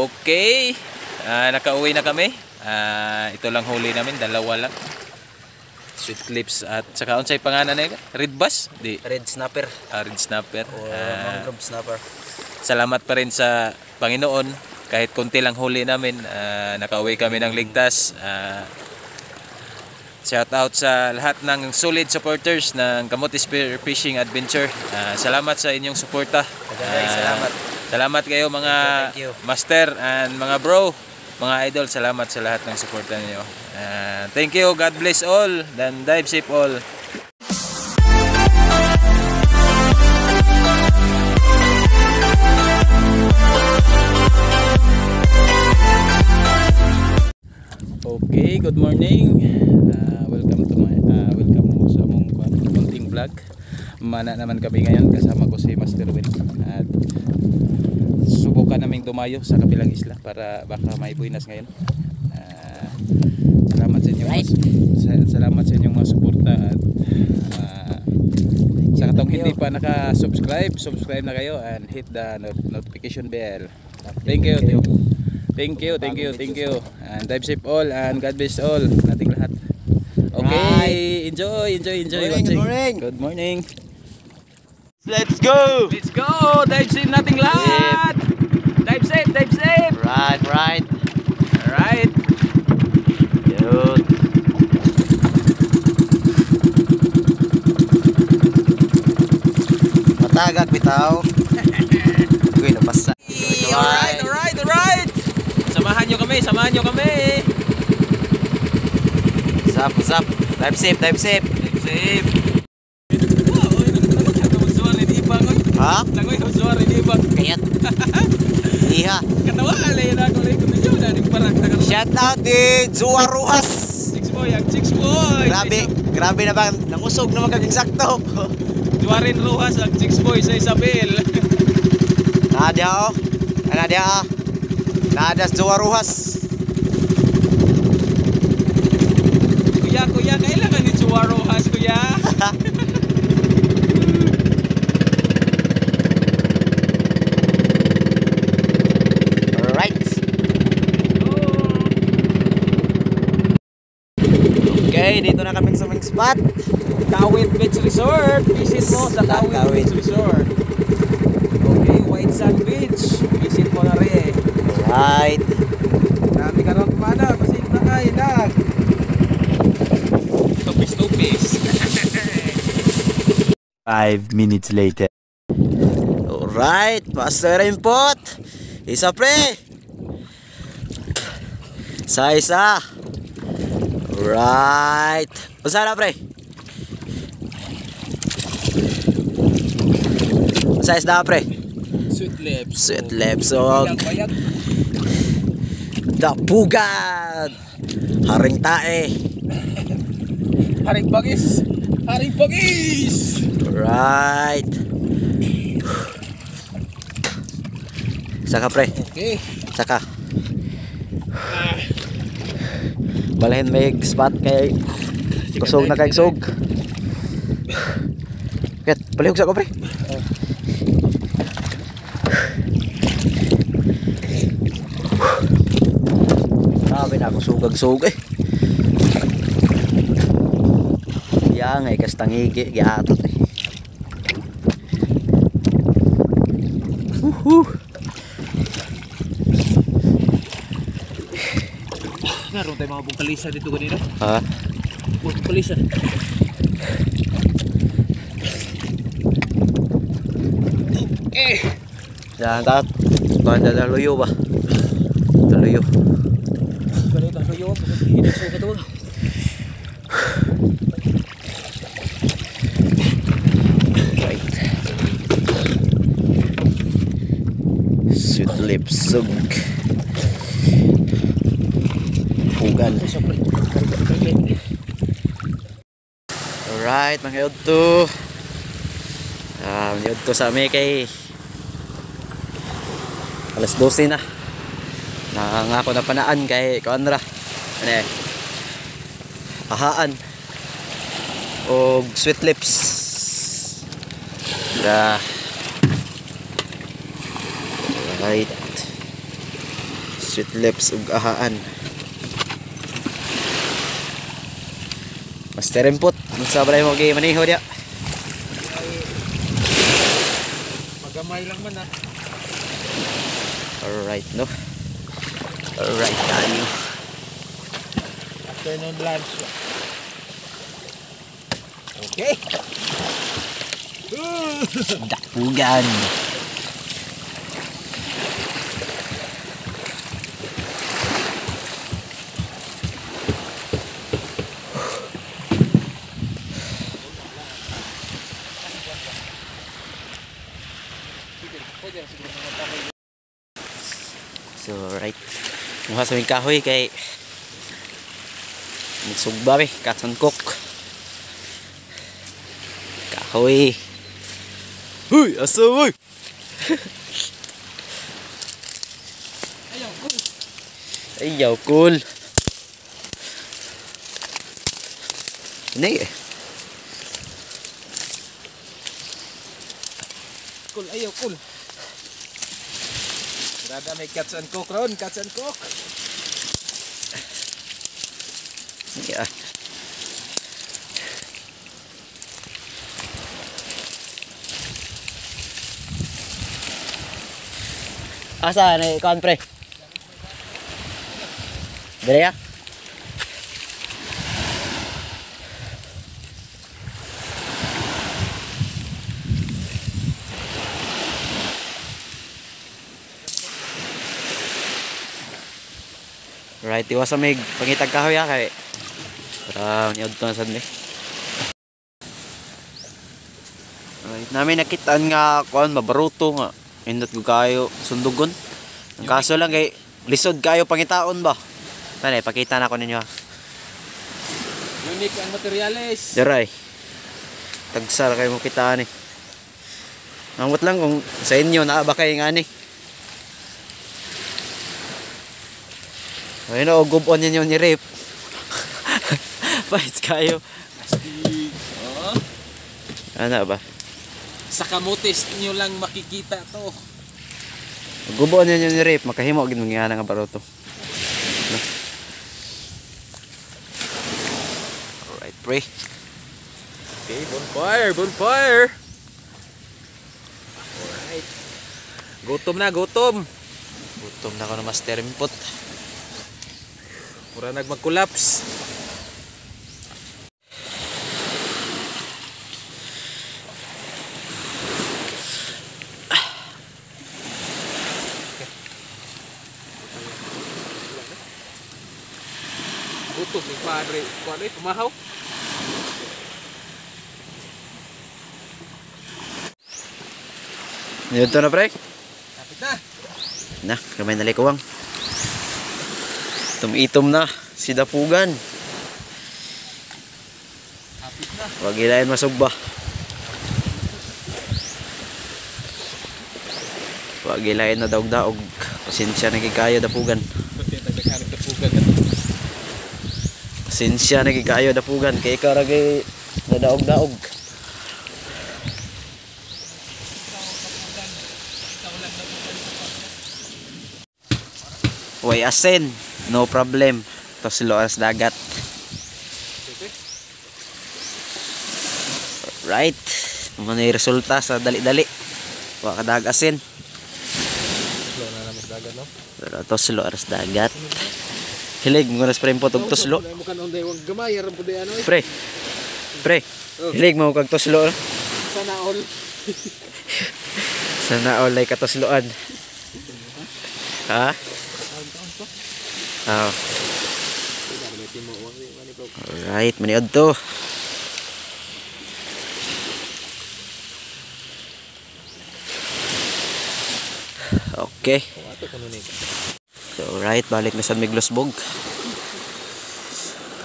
Okay. Ah, nakauwi na kami. Ah, ito lang huli namin, dalawa lang. Sweet clips at saka unsay pangalan na? Red bass? Di, Red snapper ah, red snapper. o Ah, mangrove snapper. salamat pa rin sa Panginoon. Kahit konti lang huli namin, ah, nakauwi kami ng ligtas. Ah, shout out sa lahat ng solid supporters ng Kamote Spear Fishing Adventure. Ah, salamat sa inyong suporta. Ah, salamat. Salamat kayo mga Thank you, thank you. master and mga bro, mga idol. Salamat sa lahat ng suporta niyo. Ah, thank you. God bless all. Dan dive safe all. Okay, good morning. Ah, welcome to my ah, welcome mo sa mong konting vlog. Mana naman kami ngayon kasama ko si Master Will at tumayo sa kabilang isla para baka may buinas ngayon. Ah, salamat sa Right. sa- salamat sa inyong mga suporta at ah, sa katong hindi pa naka-subscribe, subscribe na kayo and hit the not- notification bell. Thank you. Thank you. Thank you, thank you, thank you. And dive safe all and God bless all. Nating lahat. Okay, enjoy, enjoy, enjoy Morning, good morning. Good morning. Let's go! Let's go! Dive safe nating lahat! Dive safe, dive safe! Right, right. Alright. Yun. Matagak bitaw. Uy, napasa. Alright, alright, alright! Samahan nyo kami, samahan nyo kami! Usap, usap. Dive safe, dive safe. Dive safe! Ha? Ang suwar ni Ibang. Kayat. Iha. Katawa, alay na ako lang kung medyo na nagparak na karoon. Shout out di Ruas. Six boy, ang six boy! Grabe, grabe na ba? Nangusog na magkaging sakto. Juarin Rojas, ang six boy sa Isabel. Nadia oh. Nadia ah. Nadia sa Zuwa Ruas. kuya, kuya, kailangan ni Rojas, kuya. Alright. Okay, dito na kami sa main spot. Kawit Beach Resort. Visit mo sa Kawit, Kawit. Beach Resort. Okay, White Sand Beach. Visit mo na rin. Alright. Dami ka rin kumana. Kasi na kayo na. Tupis-tupis. Five minutes later. Alright, Master Impot. Isa pre. Isa isa. Alright. Usa na pre. Usa isda pre. Sweet lips. Sweet lips og Bayag-bayag. dapugan. Haring tae. Haring bagis. Haring bagis. Alright. Saka pre. Okay. Saka. Balahin may spot kay kusog na kay sog. Ket, palihog sa ko pre. Grabe na ako sugag-sug eh. Yang ay kas tangigi giatot eh. Woohoo. Naroon tayo mga bungkalisa dito kanina. Ha? Bungkalisa. Eh. Yan tat. Banda na luyo ba? Luyo. Ganito ang kayo. Hindi sa ito. Right. Sweet lips sug. Pugan. Alright, mga yodto. Um, yodto sa amin kay alas 12 na. Nangako na panaan kay Kaanra. Ano eh? Ahaan. Og sweet lips. Da. Right. Sweet lips ug ahaan. Master input. Unsa ba mo gi maniho dia? Magamay lang man ah. Alright, no? Alright, tayo. Afternoon lunch. Okay. Dapugan. So, right. Mukha sa aming kahoy kay magsugba eh, katson cook. Kahoy. Huy, asa huy. Ayaw, cool. Ini. Cool, ayaw, cool. Rada may cats and cook ron, cats and cook. Ini ah. Asa ni kon pre? Dire ya? Right, iwas may pangitag kahoy ah kay para niod to sad ni. Right, namin nakitaan nga kuan mabaruto nga indot ko kayo sundugon. Ang kaso lang kay lisod kayo pangitaon ba. Tani, pakita na ko ninyo. ah. Unique ang materials. Diray. Tagsar kayo mo kitaan eh. Ngamot lang kung sa inyo naa ba kayo nga ni. Ayun o, gubon ninyo ni Rip. Pahit kayo. Oh, Ano ba? sa kamutis nyo lang makikita to. Gubon ninyo ni Rip. Makahimo gid mga nga baruto. No? Alright, pre. Okay, bonfire, bonfire. Alright. Gutom na, gutom. Gutom na ko na master input. Mura nagmag-collapse. Gutom ni padre. Kuan ay pumahaw. Dito na pre. Kapit na. Na, kamay na likuwang. Tumitom na si Dapugan. Wag ilayan masugba. Wag ilayan na daog-daog. Pasensya na kikayo Dapugan. Pasensya na kikayo Dapugan. Kay ikaw ragay na daog-daog. Way asin. No problem. Ito si Loras Dagat. Right. Ano na yung resulta sa dali-dali. Wa kadag asin. Slow na naman sa dagat, no? Pero ito si Loras Dagat. Hilig mo na spray po tog tuslo. Pre. Pre. Hilig mo kag tuslo. Sana all. Sana all ay katusloan. Ha? Ah. Alright, maniod to. Okay. So, right, balik na sa Miglosbog.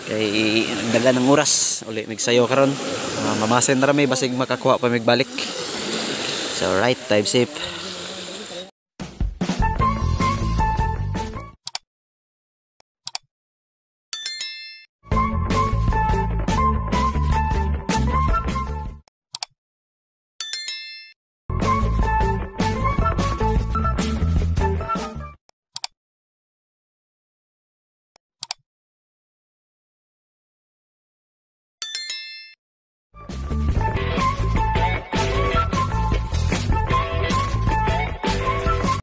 Kay nagdaga ng oras, uli migsayo karon. Uh, mamasin na rami basig makakuha pa migbalik. So, right, time safe.